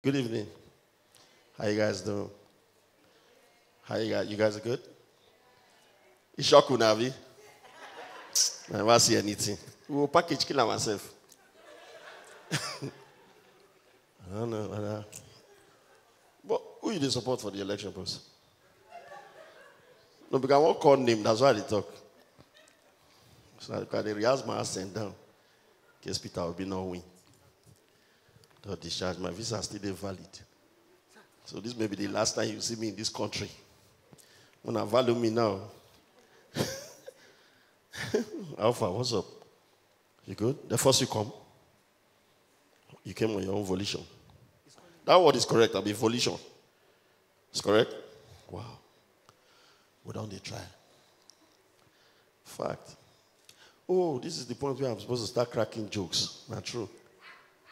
Good evening. How you guys doing? How you guys? You guys are good? Shock Navi? I never see anything. We will package kill myself. I don't know. I. But who you dey support for the election, boss? No, because I won't call name. That's why they talk. So because they rehearse my accent down. In case Peter will be no win. Don't discharge. My visa is still valid. So this may be the last time you see me in this country. When I value me now. Alpha, what's up? You good? The first you come, you came on your own volition. That word is correct. I mean volition. It's correct? Wow. We don't they try. Fact. Oh, this is the point where I'm supposed to start cracking jokes. Not true.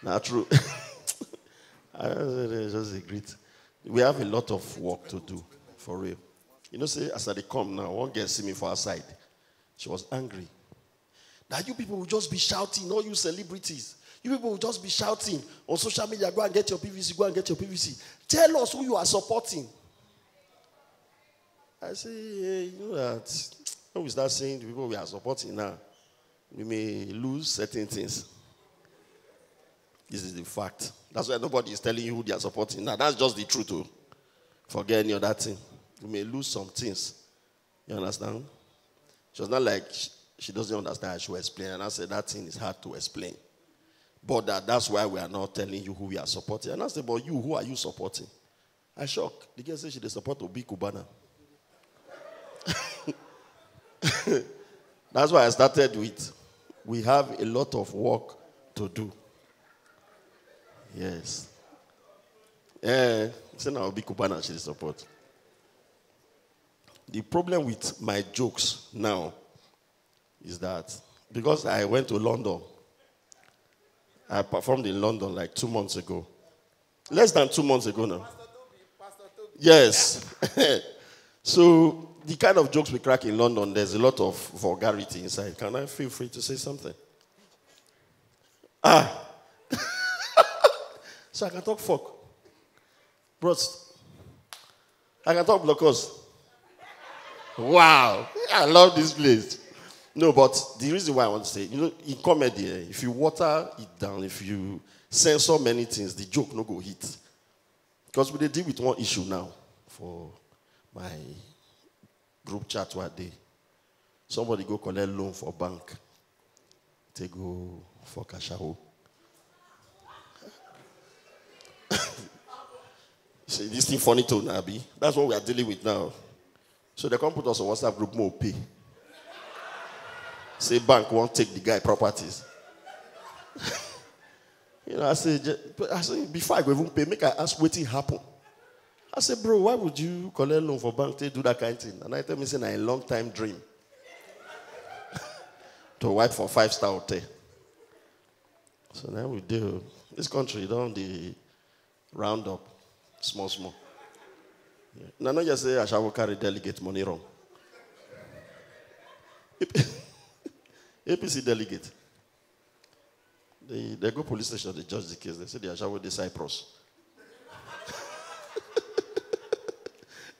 Not true. Just agree. We have a lot of work to do, for real. You know, say, as I come now, one girl see me for outside. She was angry. That you people will just be shouting, all you celebrities. You people will just be shouting on social media, go and get your PVC, go and get your PVC. Tell us who you are supporting. I say, hey, you know that when we start saying the people we are supporting now, we may lose certain things. This is the fact. That's why nobody is telling you who they are supporting. Now, that's just the truth. Too. Forget any other thing. We may lose some things. You understand? She was not like she doesn't understand she will explain. And I said, that thing is hard to explain. But that, that's why we are not telling you who we are supporting. And I said, but you, who are you supporting? I shocked. The girl said she they support Obi Cubana. that's why I started with, we have a lot of work to do. Yes. Yeah, say now Obi Cubana she support. The problem with my jokes now is that because I went to London, I performed in London like two months ago. Less than two months ago now. Yes. so the kind of jokes we crack in London, there's a lot of vulgarity inside. Can I feel free to say something? Ah. So I can talk fuck. Bros. I can talk blockers. Wow. I love this place. No, but the reason why I want to say, you know, in comedy, eh, if you water it down, if you censor many things, the joke no go hit. Because we deal with one issue now for my group chat one day. Somebody go collect loan for bank. They go for cashaho. This thing funny to Nabi. That's what we are dealing with now. So they come put us on WhatsApp group more pay. Say bank won't take the guy properties. you know, I say, I say before I go even pay, make I ask what happen. I said, bro, why would you collect loan for bank to do that kind of thing? And I tell me, say, a long time dream to wipe for five star hotel. So now we do. This country don't the round up small small. Yeah. Now, not just say I shall carry delegate money wrong. APC delegate. They, they go police station, they judge the case. They say they are with the Cyprus.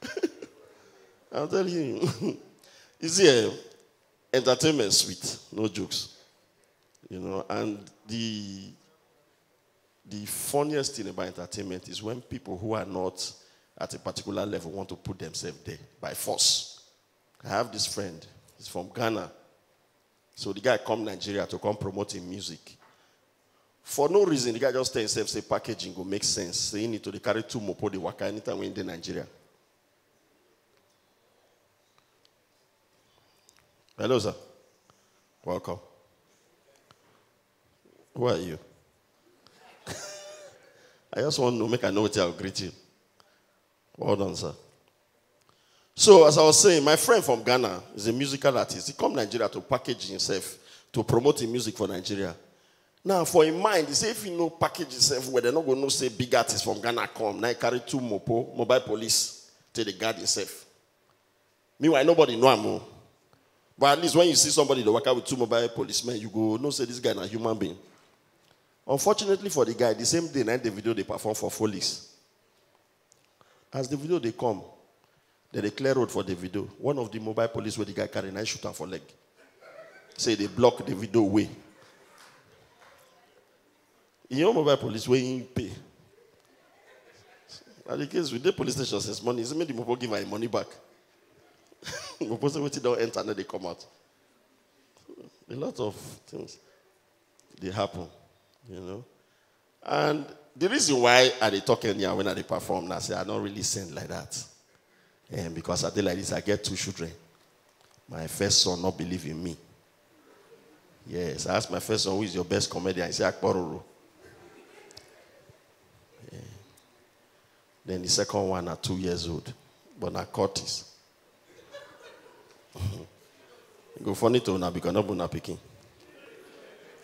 I'll tell you. Is see, uh, entertainment sweet, no jokes. You know, and the the funniest thing about entertainment is when people who are not at a particular level want to put themselves there by force. I have this friend, he's from Ghana. So the guy come Nigeria to come promote his music. For no reason, the guy just tell himself, say packaging will make sense. Say you need to carry two mopo the waka anytime we in the Nigeria. Hello, sir. Welcome. Who are you? I just want to make a note I'll greet you. Well done, sir. So, as I was saying, my friend from Ghana is a musical artist. He come Nigeria to package himself, to promote his music for Nigeria. Now, for in mind, he say if he no package himself, where they're not going to say big artists from Ghana come, now carry two mopo, mobile police, to the guard himself. Meanwhile, nobody know him. Oh. But at least when you see somebody that work out with two mobile policemen, you go, no, say this guy not a human being. Unfortunately for the guy, the same day night the video they perform for Follies. As the video they come, they declare road for the video. One of the mobile police where the guy carry knife shoot him for leg. Say they block the video way. In your mobile police where you pay. And the case with the police station since money, is made the mobile give my money back. Mobile say wait don't enter and they come out. A lot of things they happen, you know. And the reason why I they talking here when I they perform, I say I don't really sing like that. And because I did like this, I get two children. My first son not believe in me. Yes, I asked my first son, who is your best comedian? He said, Akpororo. Yeah. Then the second one at two years old, but not Curtis. go funny to now because na picking.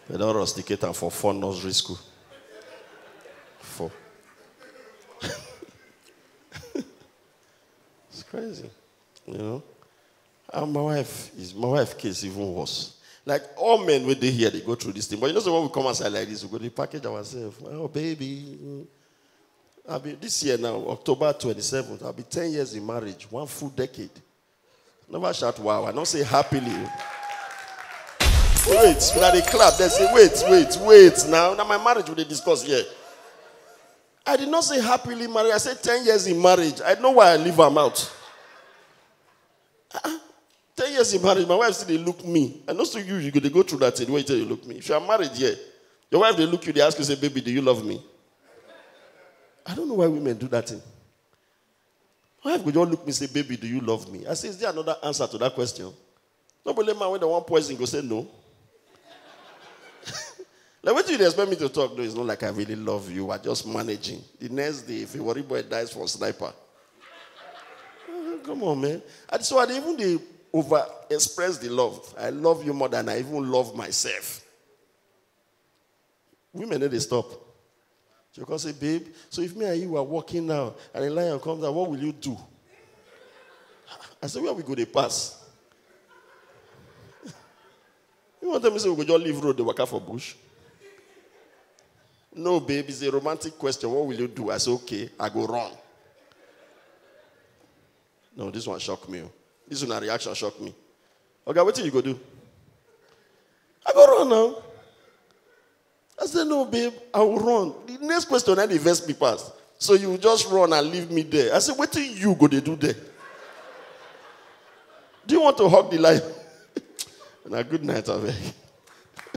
They don't rusticate am for four nursery school. Four. it's crazy, you know. And my wife is my wife case even worse. Like all men when they hear they go through this thing. But you know so when we come outside like this, we go to package ourselves. Oh baby. I'll be this year now, October 27th, I'll be 10 years in marriage, one full decade. Never shout wow. I don't say happily. Wait, we when they clap, they say, wait, wait, wait. Now, now my marriage will they discuss here. I did not say happily married. I said 10 years in marriage. I know why I leave them out. Uh-uh. Ah, 10 years in marriage, my wife said they look me. And also you, you they go through that thing. Wait till you look me. If you are married here, your wife they look you, they ask you, say, baby, do you love me? I don't know why women do that thing. My wife would just look me and say, baby, do you love me? I say, is there another answer to that question? Nobody man when the one poison go say no. like what do you expect me to talk? No, it's not like I really love you. I'm just managing. The next day, Efe Warri Boy dies for sniper. come on, man. And so I even they over express the love. I love you more than I even love myself. Women to stop. You can say, babe, so if me and you are walking now and a lion comes out, what will you do? I said, where we go, they pass. you want them to say we go just leave road, they walk out for bush? No, babe, it's a romantic question. What will you do? I said, okay, I go run. No, this one shocked me. Oh. This one reaction shocked me. Okay, what do you go do? I go run now. I said, No, babe, I will run. The next question, I invest me past. So you just run and leave me there. I said, What do you go to do there? Do you want to hug the lion? And a good night, Ave.